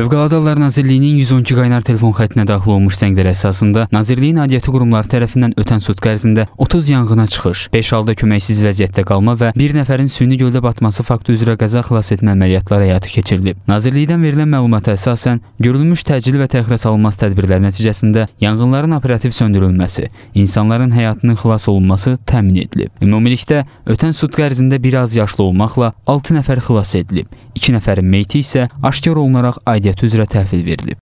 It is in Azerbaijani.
Fövqəladə Hallar Nazirliyinin 112 qaynar telefon xəttinə daxil olmuş zənglər əsasında Nazirliyin aidiyyəti qurumları tərəfindən ötən sutka ərzində 30 yanğına çıxış, 5 halda köməksiz vəziyyətdə qalma və bir nəfərin süni göldə batması faktı üzrə qəza xilas etmə əməliyyatları həyata keçirilib. Nazirlikdən verilən məlumata əsasən görülmüş təcili və təxirə salınmaz tədbirlər nəticəsində yanğınların operativ söndürülməsi, insanların həyatının xilas olunması təmin edilib. Ümumilikdə ötən sutka ərzində bir az yaşlı olmaqla 6 nəfər xilas edilib, 2 nəfərin meyti isə aşkar olunaraq aidiyyəti üzrə təhvil verilib.